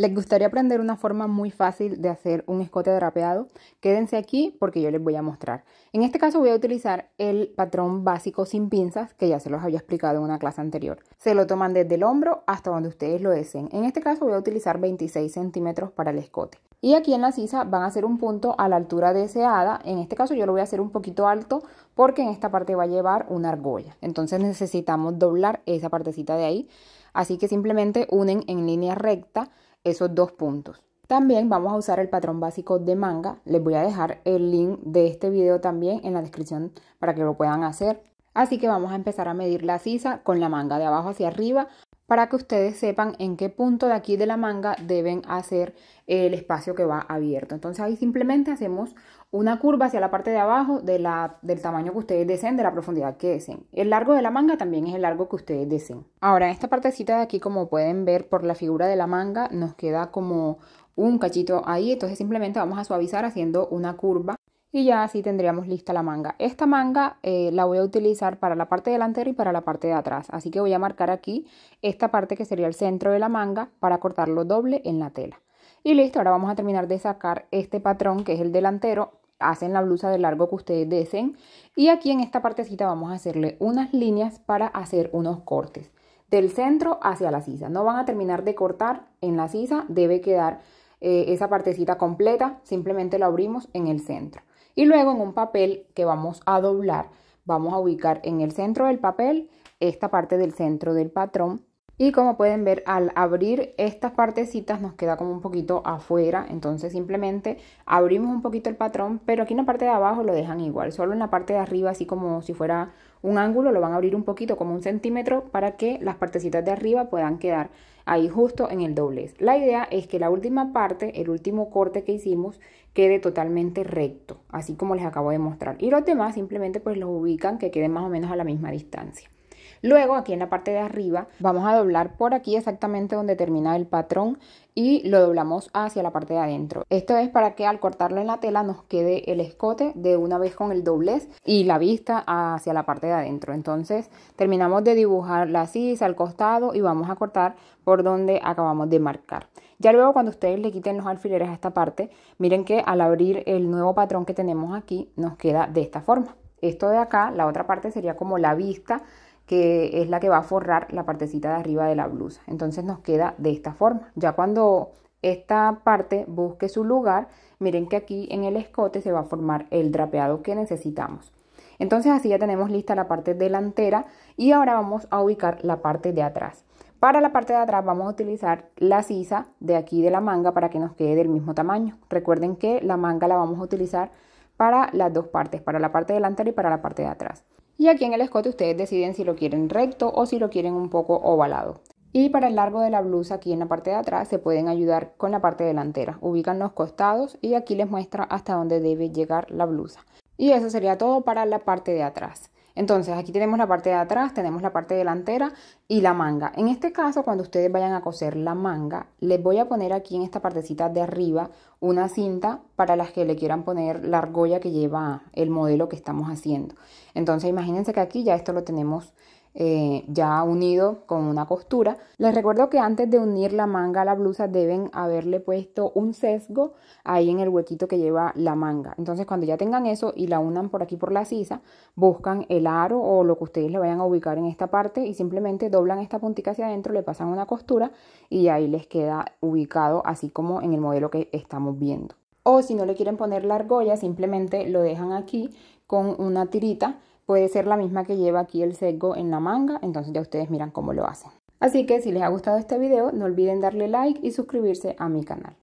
¿Les gustaría aprender una forma muy fácil de hacer un escote drapeado? Quédense aquí porque yo les voy a mostrar. En este caso voy a utilizar el patrón básico sin pinzas que ya se los había explicado en una clase anterior. Se lo toman desde el hombro hasta donde ustedes lo deseen. En este caso voy a utilizar 26 centímetros para el escote. Y aquí en la sisa van a hacer un punto a la altura deseada. En este caso yo lo voy a hacer un poquito alto porque en esta parte va a llevar una argolla. Entonces necesitamos doblar esa partecita de ahí. Así que simplemente unen en línea recta esos dos puntos. También vamos a usar el patrón básico de manga. Les voy a dejar el link de este video también en la descripción para que lo puedan hacer. Así que vamos a empezar a medir la sisa con la manga de abajo hacia arriba para que ustedes sepan en qué punto de aquí de la manga deben hacer el espacio que va abierto. Entonces ahí simplemente hacemos una curva hacia la parte de abajo del tamaño que ustedes deseen, de la profundidad que deseen. El largo de la manga también es el largo que ustedes deseen. Ahora, en esta partecita de aquí, como pueden ver por la figura de la manga, nos queda como un cachito ahí. Entonces simplemente vamos a suavizar haciendo una curva y ya así tendríamos lista la manga. Esta manga eh, la voy a utilizar para la parte delantera y para la parte de atrás, así que voy a marcar aquí esta parte que sería el centro de la manga para cortarlo doble en la tela. Y listo, ahora vamos a terminar de sacar este patrón que es el delantero, hacen la blusa de largo que ustedes deseen y aquí en esta partecita vamos a hacerle unas líneas para hacer unos cortes del centro hacia la sisa. No van a terminar de cortar en la sisa, debe quedar eh, esa partecita completa, simplemente lo abrimos en el centro. Y luego en un papel que vamos a doblar, vamos a ubicar en el centro del papel esta parte del centro del patrón. Y como pueden ver, al abrir estas partecitas nos queda como un poquito afuera. Entonces simplemente abrimos un poquito el patrón, pero aquí en la parte de abajo lo dejan igual. Solo en la parte de arriba, así como si fuera un ángulo, lo van a abrir un poquito, como un centímetro, para que las partecitas de arriba puedan quedar ahí justo en el doblez. La idea es que la última parte, el último corte que hicimos, quede totalmente recto, así como les acabo de mostrar. Y los demás simplemente pues los ubican que queden más o menos a la misma distancia. Luego aquí en la parte de arriba vamos a doblar por aquí exactamente donde termina el patrón y lo doblamos hacia la parte de adentro. Esto es para que al cortarlo en la tela nos quede el escote de una vez con el doblez y la vista hacia la parte de adentro. Entonces terminamos de dibujar la sisa al costado y vamos a cortar por donde acabamos de marcar. Ya luego cuando ustedes le quiten los alfileres a esta parte, miren que al abrir el nuevo patrón que tenemos aquí nos queda de esta forma. Esto de acá, la otra parte sería como la vista que es la que va a forrar la partecita de arriba de la blusa. Entonces nos queda de esta forma. Ya cuando esta parte busque su lugar, miren que aquí en el escote se va a formar el drapeado que necesitamos. Entonces así ya tenemos lista la parte delantera y ahora vamos a ubicar la parte de atrás. Para la parte de atrás vamos a utilizar la sisa de aquí de la manga para que nos quede del mismo tamaño. Recuerden que la manga la vamos a utilizar para las dos partes, para la parte delantera y para la parte de atrás. Y aquí en el escote ustedes deciden si lo quieren recto o si lo quieren un poco ovalado. Y para el largo de la blusa aquí en la parte de atrás se pueden ayudar con la parte delantera. Ubican los costados y aquí les muestra hasta dónde debe llegar la blusa. Y eso sería todo para la parte de atrás. Entonces aquí tenemos la parte de atrás, tenemos la parte delantera y la manga. En este caso, cuando ustedes vayan a coser la manga, les voy a poner aquí en esta partecita de arriba una cinta para las que le quieran poner la argolla que lleva el modelo que estamos haciendo. Entonces imagínense que aquí ya esto lo tenemos eh, ya unido con una costura. Les recuerdo que antes de unir la manga a la blusa deben haberle puesto un sesgo ahí en el huequito que lleva la manga. Entonces cuando ya tengan eso y la unan por aquí por la sisa, buscan el aro o lo que ustedes le vayan a ubicar en esta parte y simplemente doblan esta puntita hacia adentro, le pasan una costura y ahí les queda ubicado así como en el modelo que estamos viendo. O si no le quieren poner la argolla, simplemente lo dejan aquí con una tirita puede ser la misma que lleva aquí el sesgo en la manga, entonces ya ustedes miran cómo lo hacen. Así que si les ha gustado este video, no olviden darle like y suscribirse a mi canal.